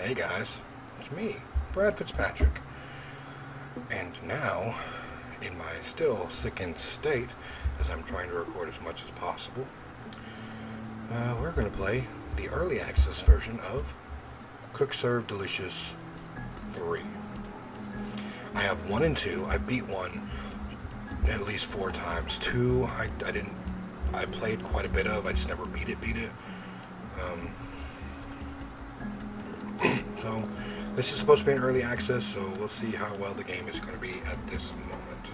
Hey guys, it's me, Brad Fitzpatrick. And now, in my still sickened state, as I'm trying to record as much as possible, uh, we're going to play the early access version of Cook Serve Delicious 3. I have 1 and 2. I beat 1 at least 4 times. 2, I, I didn't, I played quite a bit of, I just never beat it, beat it. Um, so, this is supposed to be an early access, so we'll see how well the game is going to be at this moment.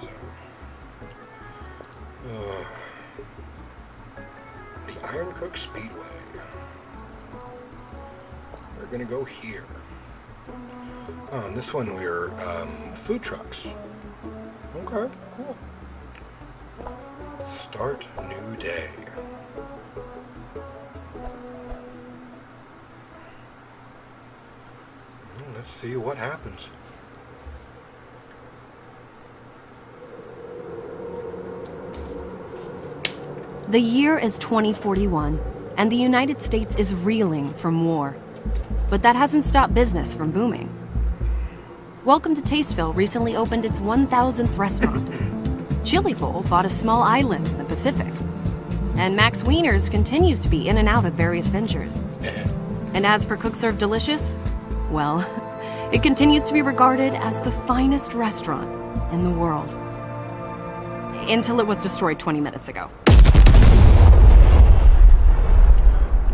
So, uh, the Iron Cook Speedway. We're going to go here. Oh, on this one we're um, food trucks. Okay, cool. Start new day. Hmm, Let's see what happens. The year is 2041, and the United States is reeling from war. But that hasn't stopped business from booming. Welcome to Tasteville recently opened its 1000th restaurant. Chili Bowl bought a small island in the Pacific. And Max Wieners continues to be in and out of various ventures. And as for Cook Serve Delicious, well, it continues to be regarded as the finest restaurant in the world. Until it was destroyed 20 minutes ago.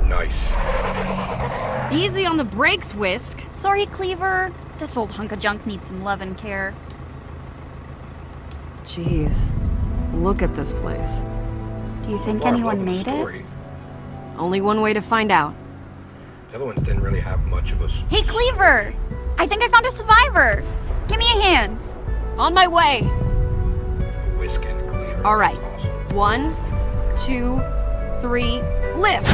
Nice. Easy on the brakes, Whisk. Sorry, Cleaver. This old hunk of junk needs some love and care. Jeez. Look at this place. Do you think Far anyone loving made it? story. Only one way to find out. The other ones didn't really have much of a. s- Hey, Cleaver! I think I found a survivor. Give me a hand. On my way. a whisk and clear. All right. Awesome. One, two, three, lift.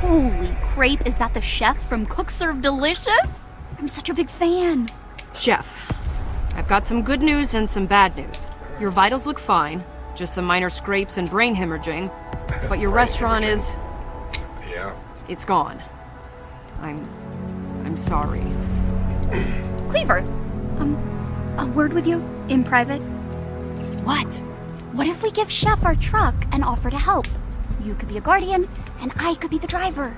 Holy crepe, is that the chef from Cook Serve Delicious? I'm such a big fan. Chef, I've got some good news and some bad news. Your vitals look fine, just some minor scrapes and brain hemorrhaging, but your Brain restaurant hemorrhaging. is. Yeah. it's gone. I'm. I'm sorry. Cleaver, um, a word with you in private. What? What if we give Chef our truck and offer to help? You could be a guardian, and I could be the driver.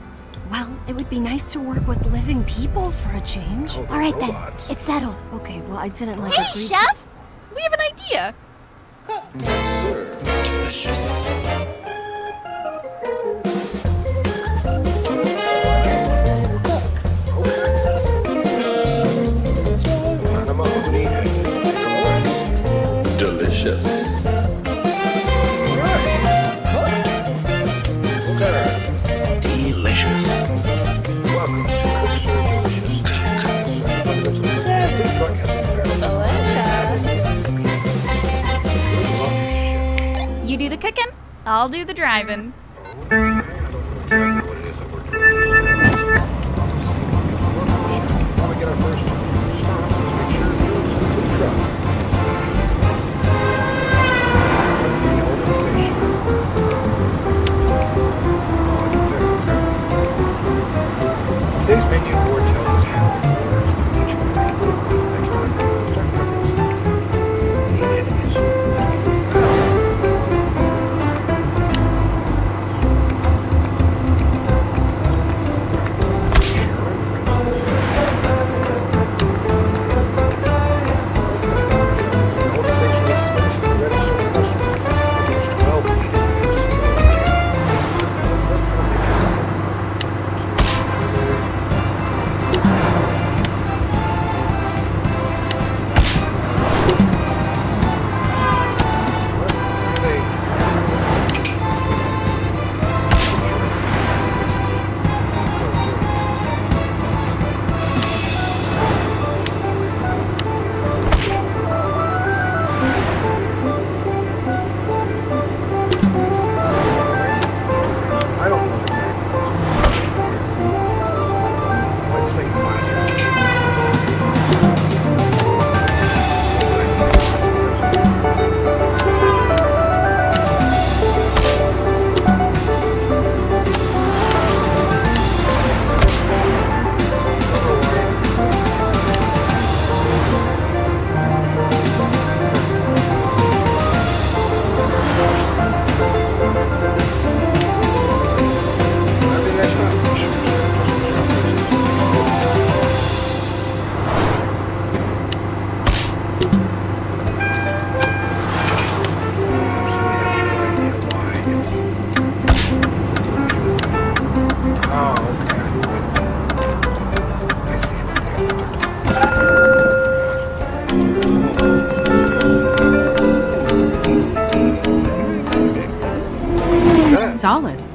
Well, it would be nice to work with living people for a change. Oh, All right robots. then, it's settled. Okay, well, I didn't like Hey, Chef! We have an idea. Lana driving. solid.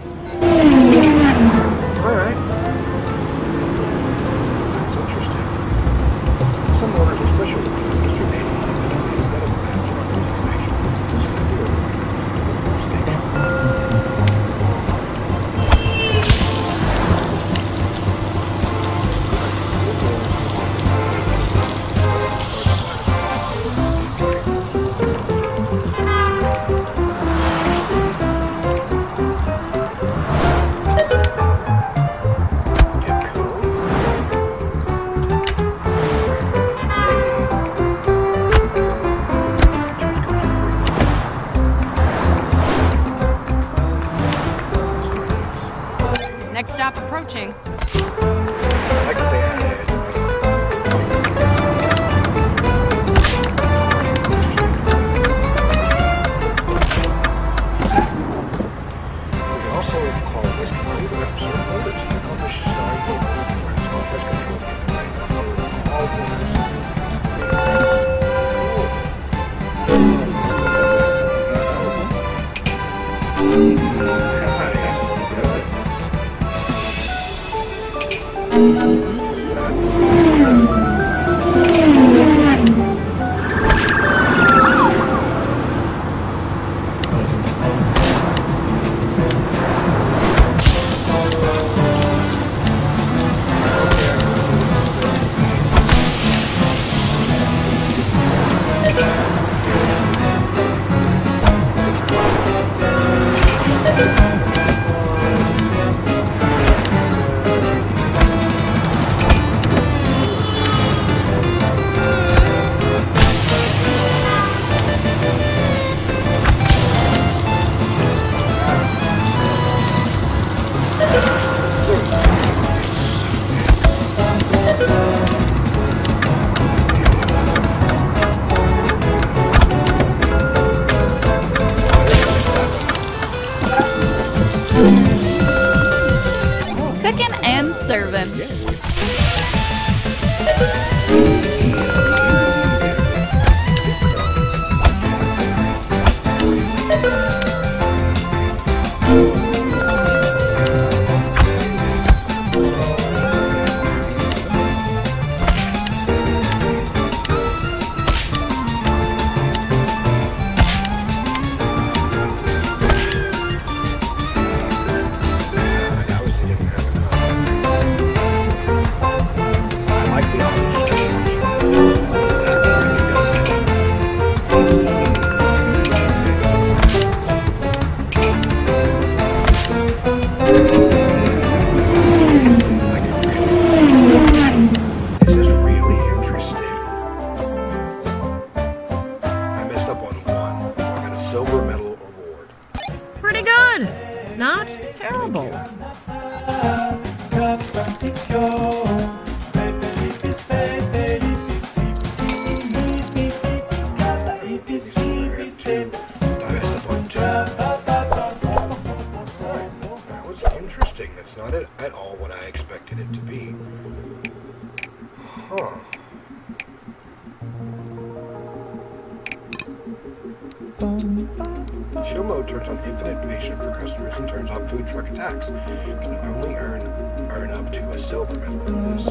Show mode turns on infinite patient for customers and turns off food truck attacks. Can only earn earn up to a silver medal in this.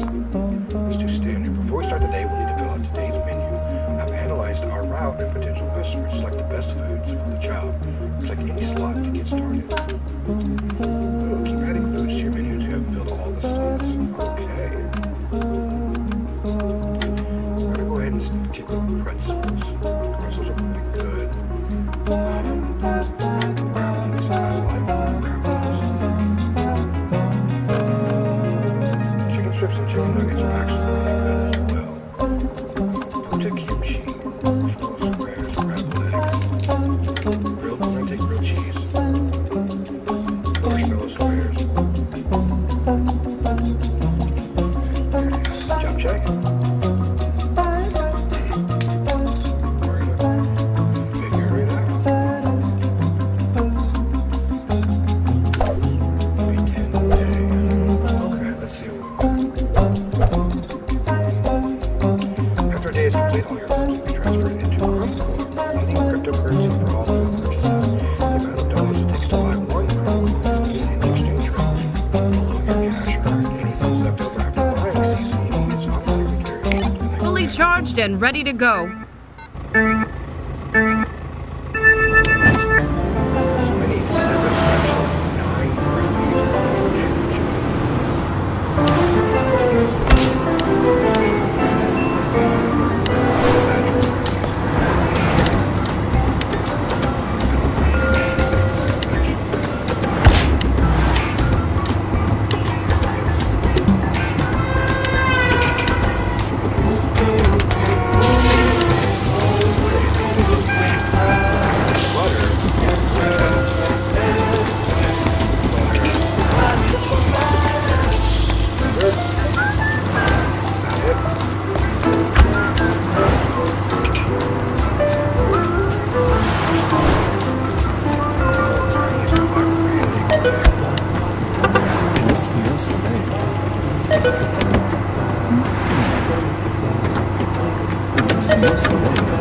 Let's standard. Before we start the day, we'll need to fill out today's menu. I've analyzed our route and potential customers. Select the best foods for the child. Click any slot to get started. And ready to go. Né? Delicioso, né? Just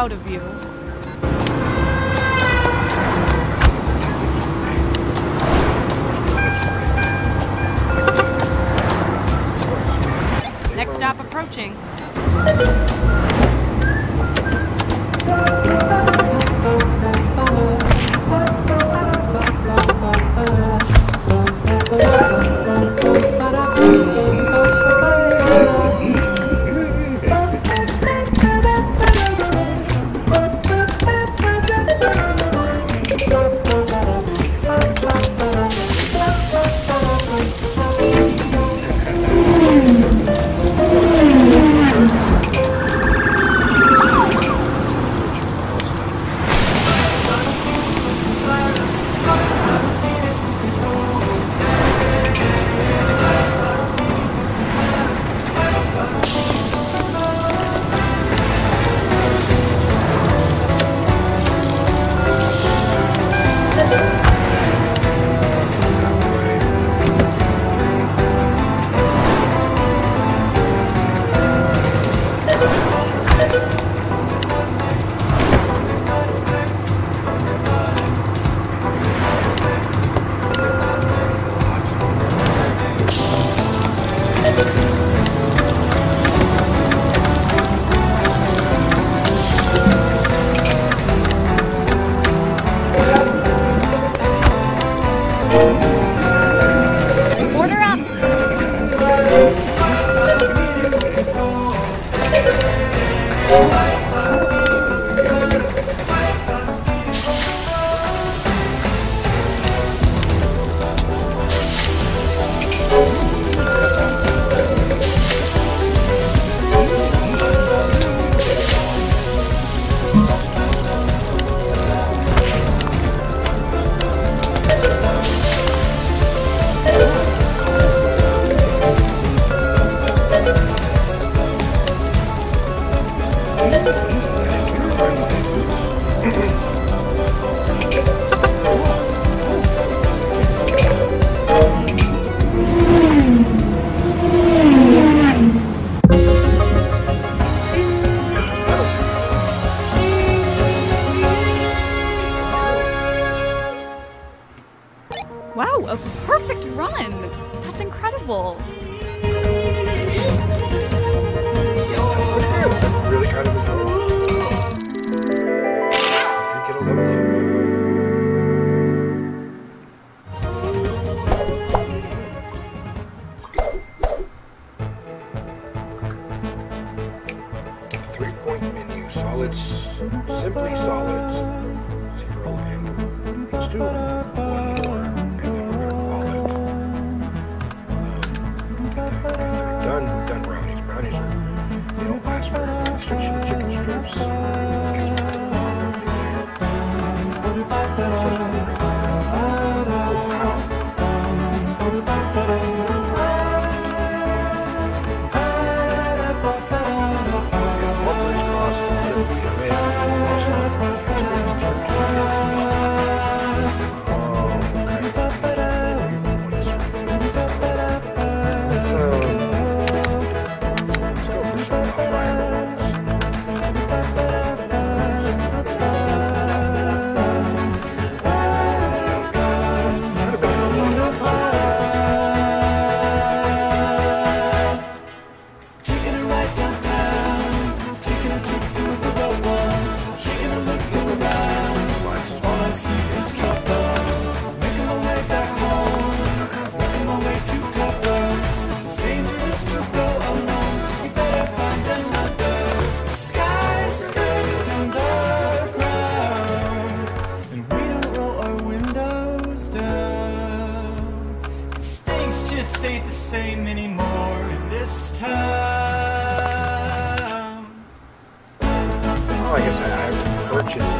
proud of you. three-point menu. Solids, simply solids, zero in. Two, one more, and then we're done, done brownies. Brownies are, they don't last very long. Chicken strips.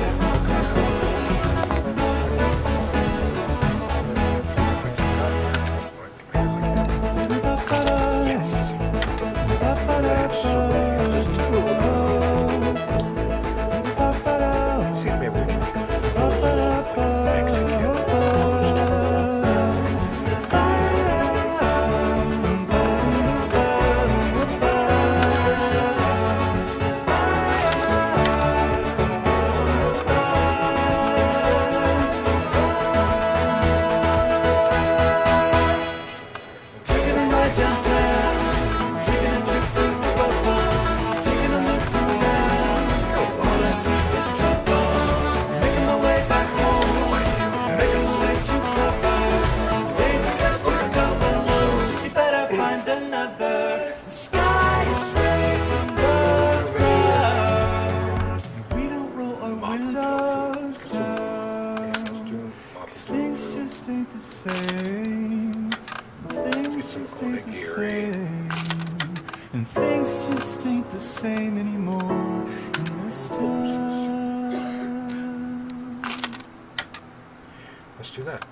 Yeah. And things just ain't the same anymore in this town. Let's do that.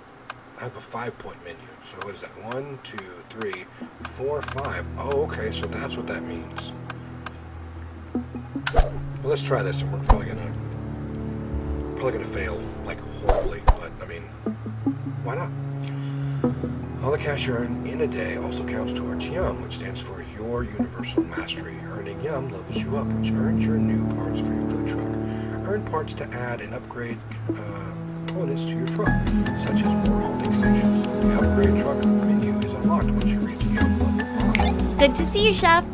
I have a five point menu. So what is that? One, two, three, four, five. Oh, okay, so that's what that means. Well, let's try this, and we're probably gonna probably gonna fail like horribly, but I mean, why not? All the cash you earn in a day also counts towards YUM, which stands for Your Universal Mastery. Earning YUM levels you up, which earns your new parts for your food truck. Earn parts to add and upgrade uh, components to your truck, such as more holding stations. The upgrade truck menu is unlocked once you reach YUM level 5. Good to see you, Chef.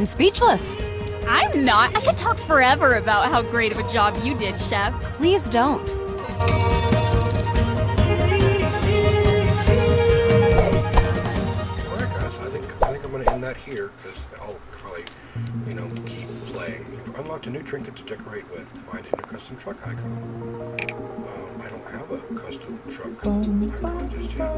I'm speechless. I'm not. I could talk forever about how great of a job you did, Chef. Please don't. All right, guys. I think I think I'm gonna end that here because I'll probably, you know, keep playing. You've unlocked a new trinket to decorate with. Find it in your custom truck icon. Um, I don't have a custom truck icon just yet.